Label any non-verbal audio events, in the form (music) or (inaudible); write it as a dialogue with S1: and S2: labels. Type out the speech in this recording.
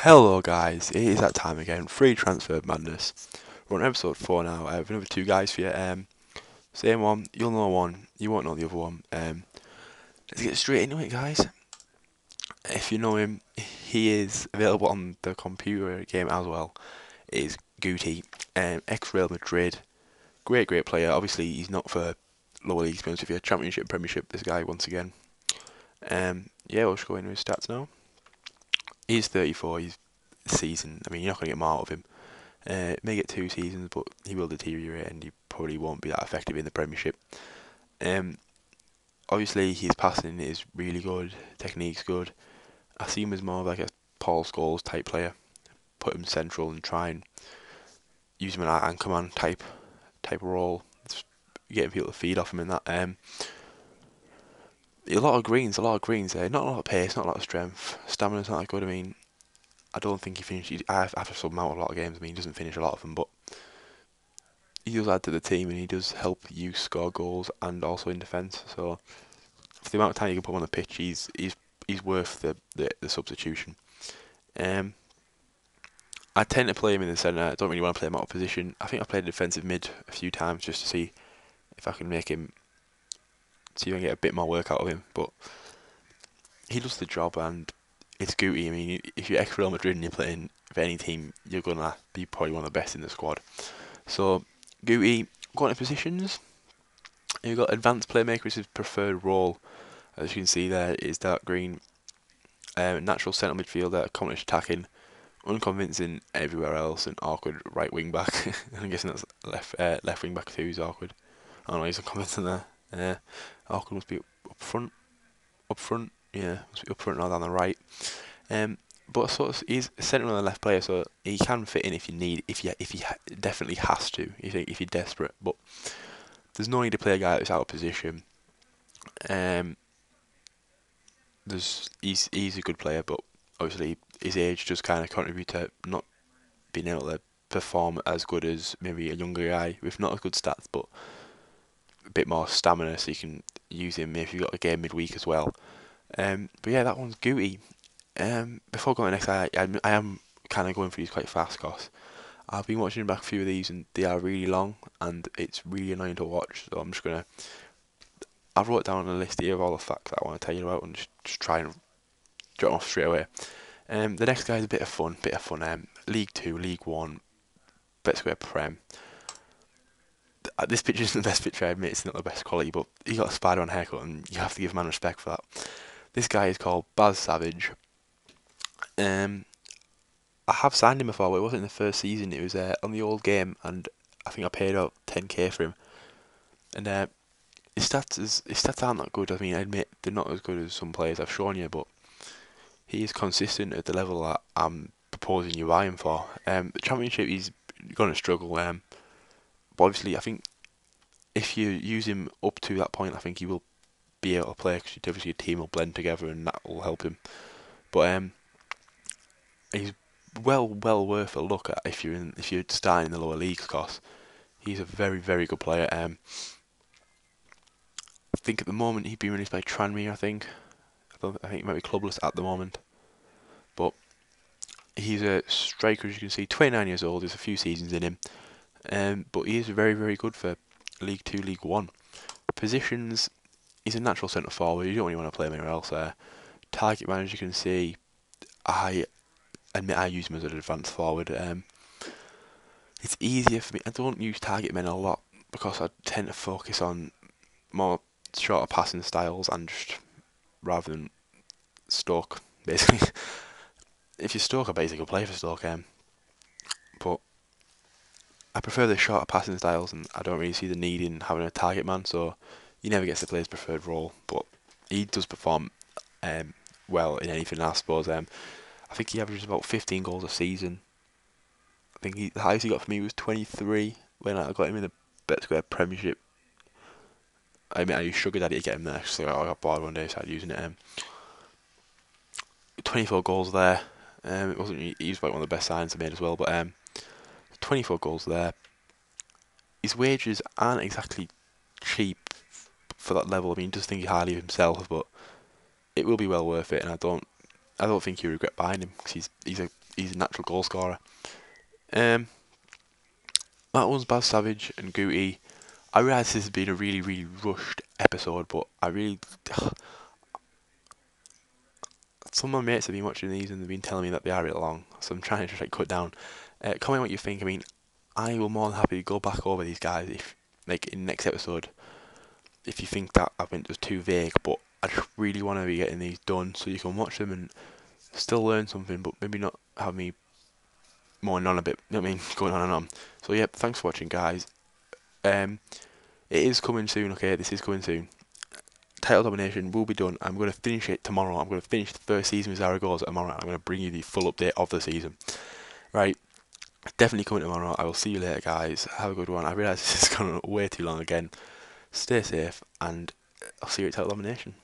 S1: Hello guys, it is that time again, free transfer madness. We're on episode 4 now, I have another two guys for you. Um, same one, you'll know one, you won't know the other one. Um, let's get straight into it guys. If you know him, he is available on the computer game as well. It is Guti, um, ex-Real Madrid. Great, great player. Obviously he's not for lower league experience, if you're Championship, Premiership, this guy once again. Um, yeah, we'll just go into his stats now. He's 34. He's season. I mean, you're not going to get more out of him. Uh, may get two seasons, but he will deteriorate, and he probably won't be that effective in the Premiership. Um, obviously, his passing is really good. Technique's good. I see him as more of like a Paul Scholes type player. Put him central and try and use him in an anchorman type type role. Getting people to feed off him in that. Um, a lot of greens, a lot of greens there. Not a lot of pace, not a lot of strength. Stamina's not that good. I mean, I don't think he finished. He, after some out a lot of games, I mean, he doesn't finish a lot of them, but he does add to the team and he does help you score goals and also in defence. So for the amount of time you can put him on the pitch, he's he's he's worth the the, the substitution. Um, I tend to play him in the centre. I don't really want to play him out of position. I think I played defensive mid a few times just to see if I can make him if I can get a bit more work out of him. But he does the job, and it's Guti. I mean, if you're ex Real Madrid and you're playing for any team, you're gonna be probably one of the best in the squad. So Guti, got into positions. You've got advanced playmaker which is his preferred role. As you can see there, is dark green. Um, natural centre midfielder, accomplished attacking, unconvincing everywhere else, and awkward right wing back. (laughs) I'm guessing that's left uh, left wing back too. He's awkward. I don't know. He's unconvincing there. Uh, awkward must be up front. Up front, yeah, must be up front rather than the right. Um, but sort of, he's centre on the left player, so he can fit in if you need, if you if he definitely has to, if you, if you're desperate. But there's no need to play a guy that's out of position. Um, there's he's he's a good player, but obviously his age does kind of contribute to not being able to perform as good as maybe a younger guy with not as good stats, but a bit more stamina, so you can use him if you've got a game midweek as well. Um, but yeah, that one's Guti. Um, before going next, I, I, am kind of going through these quite fast because I've been watching back a few of these and they are really long and it's really annoying to watch. So I'm just gonna. I've wrote down a list here of all the facts that I want to tell you about and just, just try and drop off straight away. Um, the next guy is a bit of fun, bit of fun. Um, League Two, League One, Betway Prem. Uh, this picture isn't the best picture. I admit it's not the best quality, but he got a Spider-Man haircut, and you have to give man respect for that. This guy is called Bas Savage. Um, I have signed him before, but it wasn't in the first season. It was uh, on the old game, and I think I paid out 10k for him. And uh, his stats is, his stats aren't that good. I mean, I admit they're not as good as some players I've shown you, but he is consistent at the level that I'm proposing you buy him for. Um, the championship, he's going to struggle. Um, but obviously, I think if you use him up to that point, I think he will be able to play because obviously your team will blend together and that will help him. But um, he's well well worth a look at if you're in if you're starting in the lower leagues because he's a very very good player. Um, I think at the moment he'd be released by Tranmere. I think I, I think he might be clubless at the moment, but he's a striker as you can see, 29 years old. There's a few seasons in him, um, but he is very very good for League Two, League One positions. He's a natural centre forward. You don't really want to play him anywhere else there. Target man, as you can see, I admit I use him as an advanced forward. Um, it's easier for me. I don't use target men a lot because I tend to focus on more shorter passing styles and just rather than Stoke, basically. (laughs) if you Stoke, I basically play for Stoke. Um, I prefer the shorter passing styles, and I don't really see the need in having a target man. So he never gets to play his preferred role, but he does perform um, well in anything, I suppose. Um, I think he averages about 15 goals a season. I think he, the highest he got for me was 23 when I got him in the Betway Premiership. I mean, I used Sugar Daddy to get him there, so I got bored one day, started using it. Um, 24 goals there. Um, it wasn't he was like one of the best signs I made as well, but um, 24 goals there. His wages aren't exactly cheap for that level. I mean, he does think highly of himself, but it will be well worth it. And I don't I don't think you regret buying him because he's he's a he's a natural goal scorer. Um, that one's Bas Savage and Guti. I realise this has been a really really rushed episode, but I really (sighs) some of my mates have been watching these and they've been telling me that they are a bit long, so I'm trying to just like cut down. Uh, comment what you think. I mean, I will more than happy to go back over these guys if, like, in next episode. If you think that I went just too vague, but I just really want to be getting these done so you can watch them and still learn something, but maybe not have me more on a bit. You know what I mean? (laughs) Going on and on. So yeah, thanks for watching, guys. Um, it is coming soon. Okay, this is coming soon title domination will be done. I'm going to finish it tomorrow. I'm going to finish the first season with Zaragoza tomorrow. I'm going to bring you the full update of the season. Right. Definitely coming tomorrow. I will see you later, guys. Have a good one. I realise (laughs) this is going way too long again. Stay safe, and I'll see you at title domination.